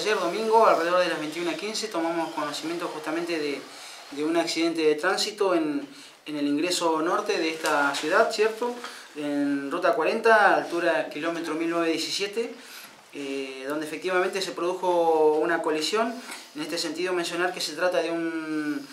ayer, domingo, alrededor de las 21.15, tomamos conocimiento justamente de, un accidente de tránsito en, el ingreso norte de esta ciudad, ¿cierto? En ruta 40, altura kilómetro 1917, eh, donde efectivamente se produjo una colisión. En este sentido mencionar que se trata de un,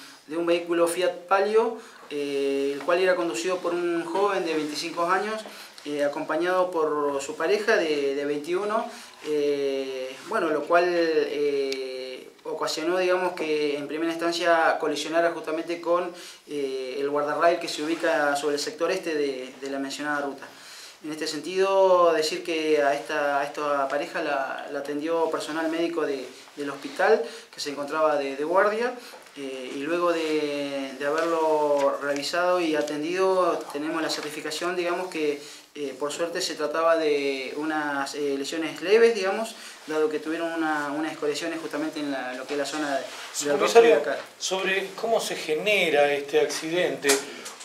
vehículo Fiat Palio, eh, el cual era conducido por un joven de 25 años, eh, acompañado por su pareja de, de 21, eh, bueno, lo cual eh, ocasionó, digamos, que en primera instancia colisionara justamente con eh, el guardarrail que se ubica sobre el sector este de, la mencionada ruta. En este sentido, decir que a esta, esta pareja la, atendió personal médico del hospital que se encontraba de, guardia y luego de, de, haberlo y atendido tenemos la certificación, digamos, que eh, por suerte se trataba de unas eh, lesiones leves, digamos, dado que tuvieron una, unas escoriaciones justamente en lo que es la zona de, acá. Sobre cómo se genera este accidente,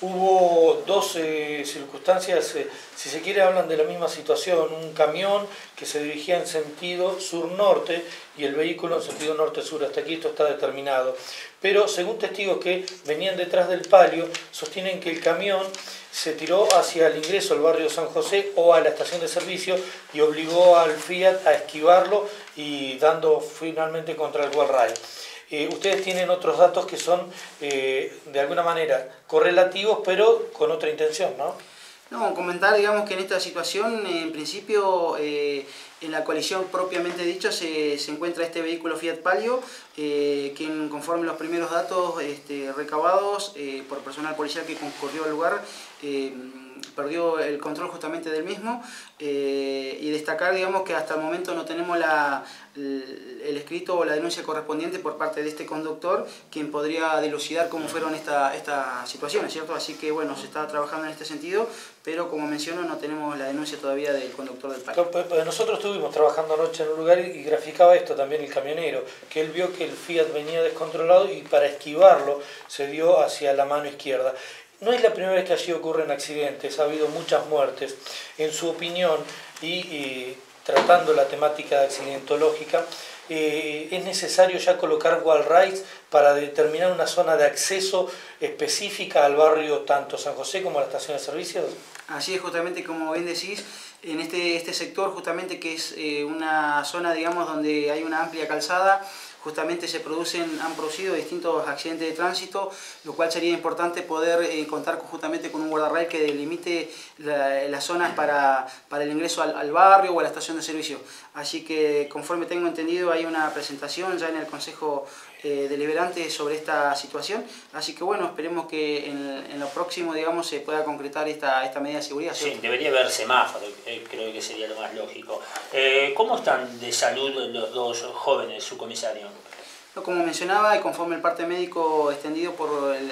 hubo dos eh, circunstancias, si se quiere hablan de la misma situación, un camión que se dirigía en sentido sur-norte y el vehículo en sentido norte-sur, hasta aquí esto está determinado. Pero según testigos que venían detrás del palio, sostienen que el camión se tiró hacia el ingreso al barrio San José o a la estación de servicio y obligó al Fiat a esquivarlo y dando finalmente contra el wall eh, ustedes tienen otros datos que son eh, de alguna manera correlativos pero con otra intención, ¿no? No, comentar, digamos, que en esta situación, en principio, eh, en la colisión propiamente dicha, se, encuentra este vehículo Fiat Palio, eh, quien conforme los primeros datos este, recabados eh, por personal policial que concurrió al lugar, perdió el control justamente del mismo eh, y destacar digamos que hasta el momento no tenemos la, el escrito o la denuncia correspondiente por parte de este conductor quien podría dilucidar cómo fueron estas esta situaciones, ¿cierto? Así que bueno, se está trabajando en este sentido, pero como menciono no tenemos la denuncia todavía del conductor del parque. Nosotros estuvimos trabajando anoche en un lugar y graficaba esto también el camionero, que él vio que el Fiat venía descontrolado y para esquivarlo se dio hacia la mano izquierda. No es la primera vez que allí ocurren accidentes, ha habido muchas muertes. En su opinión, y, tratando la temática accidentológica, eh, ¿es necesario ya colocar wall rights para determinar una zona de acceso específica al barrio tanto San José como a la estación de servicios? Así es, justamente como bien decís, en este, este sector justamente que es eh, una zona digamos donde hay una amplia calzada, justamente se producen, han producido distintos accidentes de tránsito, lo cual sería importante poder eh, contar justamente con un guardarrail que delimite las zonas para, para, el ingreso al, barrio o a la estación de servicio. Así que conforme tengo entendido hay una presentación ya en el Consejo eh, Deliberante sobre esta situación, así que bueno, esperemos que en, lo próximo digamos se pueda concretar esta, esta medida de seguridad. Sí, debería haber semáforo, eh, creo que sería lo más lógico. ¿Cómo están de salud los dos jóvenes, su comisario? Como mencionaba, y conforme el parte médico extendido por el,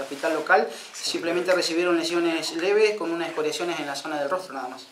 hospital local, simplemente recibieron lesiones leves con unas escoriaciones en la zona del rostro nada más.